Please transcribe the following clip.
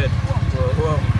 good. We'll, we'll